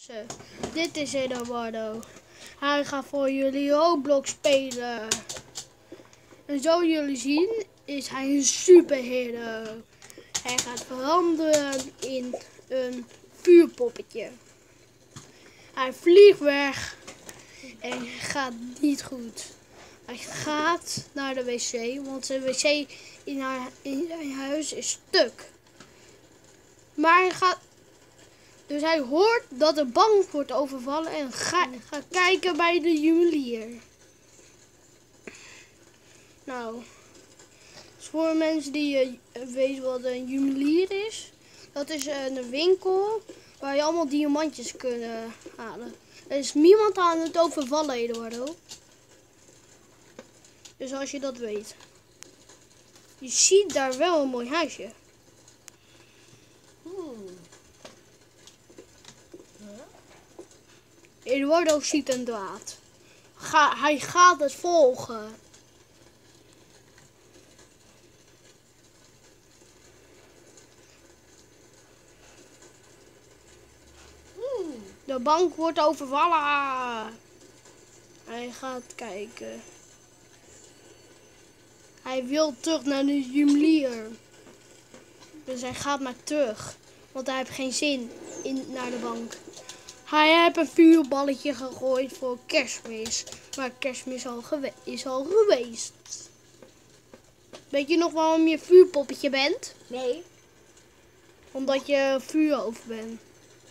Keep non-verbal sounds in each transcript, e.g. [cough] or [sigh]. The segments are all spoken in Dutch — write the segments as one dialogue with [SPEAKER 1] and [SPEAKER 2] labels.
[SPEAKER 1] Zo, dit is Eduardo. Hij gaat voor jullie Roblox spelen. En zo jullie zien is hij een superhero. Hij gaat veranderen in een vuurpoppetje. Hij vliegt weg en gaat niet goed. Hij gaat naar de wc, want zijn wc in zijn huis is stuk. Maar hij gaat dus hij hoort dat de bank wordt overvallen en ga- gaat kijken bij de juwelier. Nou, dus voor mensen die eh, weten wat een juwelier is, dat is eh, een winkel waar je allemaal diamantjes kunt halen. Er is niemand aan het overvallen, Eduardo. Dus als je dat weet. Je ziet daar wel een mooi huisje. Eduardo ziet een draad. Ga, hij gaat het volgen. De bank wordt overvallen. Hij gaat kijken. Hij wil terug naar de juwelier. Dus hij gaat maar terug. Want hij heeft geen zin in naar de bank. Hij heeft een vuurballetje gegooid voor kerstmis. Maar kerstmis al is al geweest. Weet je nog waarom je vuurpoppetje bent?
[SPEAKER 2] Nee.
[SPEAKER 1] Omdat je vuurhoofd bent.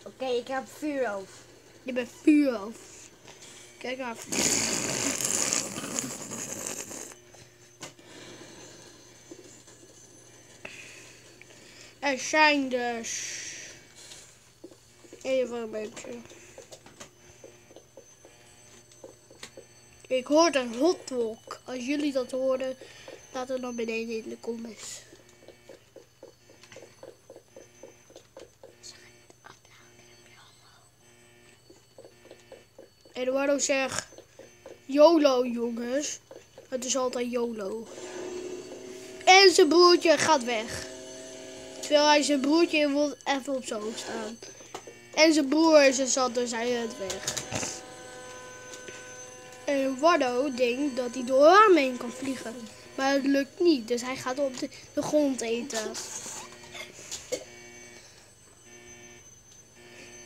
[SPEAKER 2] Oké, ik heb vuurhoofd.
[SPEAKER 1] Je bent vuurhoofd. Kijk maar. Er zijn dus... Even een beetje. Ik hoor een hotwalk. Als jullie dat horen, laat het dan beneden in de comments. Eduardo zegt, YOLO jongens. Het is altijd YOLO. En zijn broertje gaat weg. Terwijl hij zijn broertje wil even op zijn hoofd staan. En zijn broer er zat, dus hij het weg. En Eduardo denkt dat hij door heen kan vliegen. Maar het lukt niet, dus hij gaat op de, de grond eten.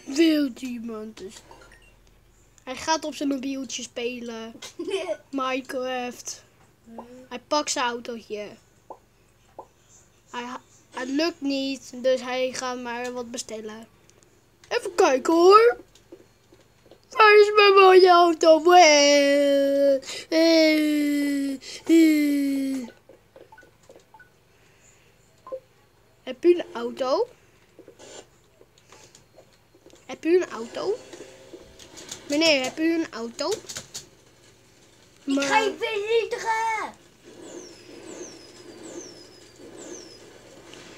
[SPEAKER 1] Wil iemand dus hij gaat op zijn mobieltje spelen. [laughs] Minecraft. Hij pakt zijn autootje. Hij, het lukt niet, dus hij gaat maar wat bestellen. Even kijken hoor. Waar is mijn mooie auto? Heb u een auto? Heb u een auto? Meneer, heb u een auto?
[SPEAKER 2] Ik ga je vernietigen!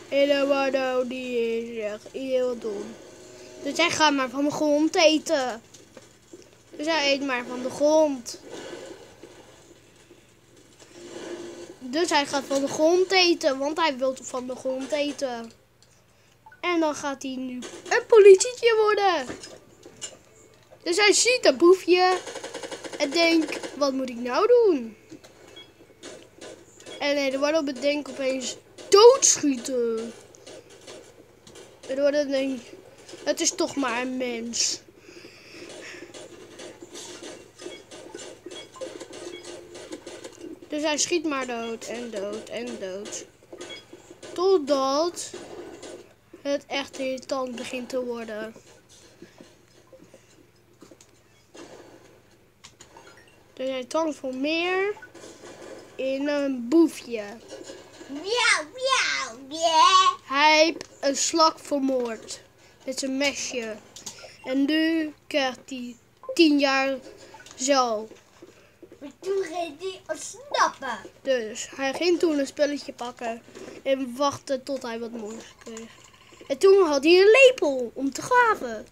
[SPEAKER 1] Eduardo die zegt heel doen. Dus hij gaat maar van de grond eten. Dus hij eet maar van de grond. Dus hij gaat van de grond eten, want hij wil van de grond eten. En dan gaat hij nu een politietje worden. Dus hij ziet een boefje en denkt, wat moet ik nou doen? En Eduardo bedenkt opeens doodschieten. Eduardo denkt, het is toch maar een mens. Dus hij schiet maar dood en dood en dood. Totdat het echt irritant begint te worden. Dus hij transformeert in een boefje.
[SPEAKER 2] Miauw, miauw, miauw.
[SPEAKER 1] Hij heeft een slak vermoord met zijn mesje. En nu krijgt hij 10 jaar cel.
[SPEAKER 2] Maar toen ging die ontsnappen.
[SPEAKER 1] Dus hij ging toen een spelletje pakken en wachtte tot hij wat moois kreeg. En toen had hij een lepel om te graven.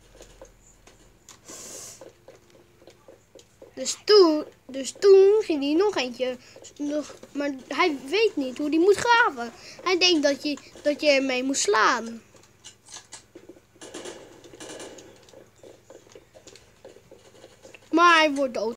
[SPEAKER 1] Dus toen, dus toen ging hij nog eentje. Nog, maar hij weet niet hoe hij moet graven. Hij denkt dat je, dat je ermee moet slaan. 迈不都